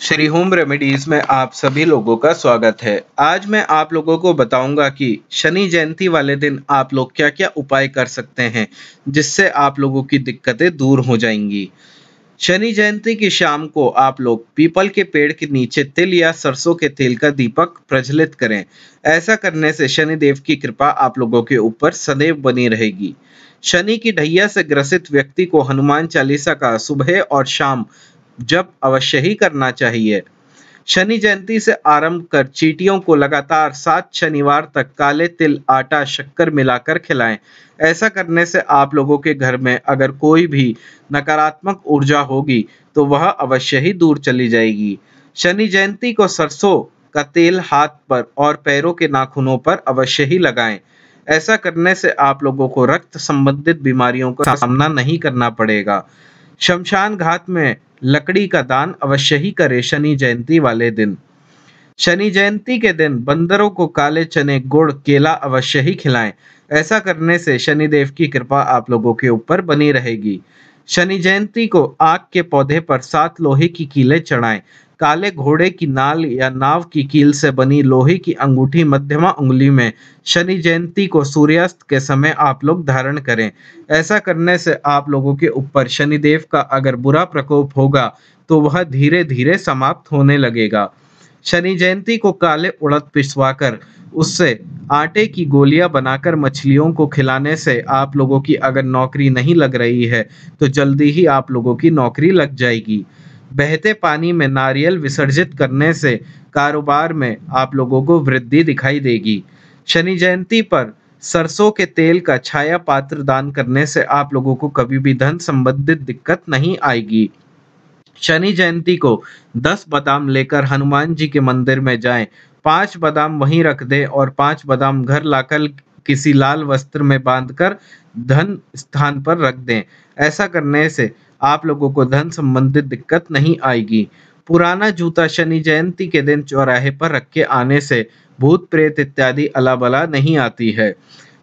Shri home remedies में आप सभी लोगों का स्वागत है। आज मैं आप लोगों को बताऊँगा कि शनि जयंती वाले दिन आप लोग क्या क्या उपाय कर सकते हैं, जिससे आप लोगों की दिक्कतें दूर हो जाएँगी। शनि जयंती की शाम को आप लोग पीपल के पेड़ के नीचे तिल या सरसों के तेल का दीपक प्रज्वलित करें। ऐसा करने से शनिदेव की कृपा आप लोगों के ऊपर सदैव बनी रहेगी। शनि की ढैया से ग्रसित व्यक्ति को हनुमान चालीसा का सुबह और शाम जब अवश्य ही करना चाहिए। शनि जयंती से आरंभ कर चीटियों को लगातार सात शनिवार तक काले तिल, आटा, शक्कर मिलाकर खिलाएँ। ऐसा करने से आप लोगों के घर में अगर कोई भी नकारात्मक ऊर्जा होगी तो वह अवश्य ही दूर चली जाएगी। शनि जयंती को सरसों का तेल हाथ पर और पैरों के नाखूनों पर अवश्य ही लगाएँ। ऐसा करने से आप लोगों को रक्त संबंधित बीमारियों का सामना नहीं करना पड़ेगा। शमशान घाट में लकड़ी का दान अवश्य ही करे शनि जयंती वाले दिन। शनि जयंती के दिन बंदरों को काले चने, गुड़, केला अवश्य ही खिलाएँ। ऐसा करने से शनिदेव की कृपा आप लोगों के ऊपर बनी रहेगी। शनि जयंती को आग के पौधे पर सात लोहे की कीलें चढ़ाएँ। काले घोड़े की नाल या नाव की कील से बनी लोहे की अंगूठी मध्यमा उंगली में शनि जयंती को सूर्यास्त के समय आप लोग धारण करें। ऐसा करने से आप लोगों के ऊपर शनिदेव का अगर बुरा प्रकोप होगा तो वह धीरे धीरे समाप्त होने लगेगा। शनि जयंती को काले उड़द पिसवाकर उससे आटे की गोलियाँ बनाकर मछलियों को खिलाने से आप लोगों की अगर नौकरी नहीं लग रही है तो जल्दी ही आप लोगों की नौकरी लग जाएगी। बहते पानी में नारियल विसर्जित करने से कारोबार में आप लोगों को वृद्धि दिखाई देगी। शनि जयंती पर सरसों के तेल का छाया पात्र दान करने से आप लोगों को कभी भी धन संबंधित दिक्कत नहीं आएगी। शनि जयंती को दस बादाम लेकर हनुमान जी के मंदिर में जाएँ। पाँच बादाम वहीं रख दे और पाँच बादाम घर लाकर किसी लाल वस्त्र में बांधकर धन स्थान पर रख दें। ऐसा करने से आप लोगों को धन संबंधित दिक्कत नहीं आएगी। पुराना जूता शनि जयंती के दिन चौराहे पर रख के आने से भूत प्रेत इत्यादि अलाबला नहीं आती है।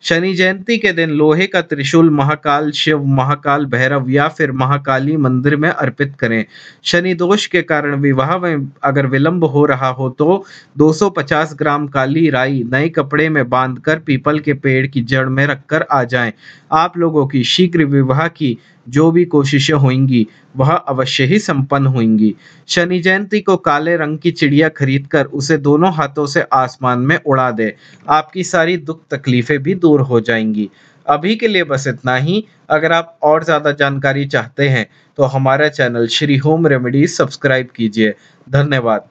शनि जयंती के दिन लोहे का त्रिशूल महाकाल, शिव महाकाल, भैरव या फिर महाकाली मंदिर में अर्पित करें। शनि दोष के कारण विवाह में अगर विलंब हो रहा हो तो 250 ग्राम काली राई नए कपड़े में बांधकर पीपल के पेड़ की जड़ में रखकर आ जाएँ। आप लोगों की शीघ्र विवाह की जो भी कोशिशें होंगी, वह अवश्य ही संपन्न होंगी। शनि जयंती को काले रंग की चिड़िया खरीदकर उसे दोनों हाथों से आसमान में उड़ा दे। आपकी सारी दुख तकलीफें भी दूर हो जाएँगी। अभी के लिए बस इतना ही। अगर आप और ज़्यादा जानकारी चाहते हैं तो हमारा channel Shri home remedies subscribe कीजिए। धन्यवाद।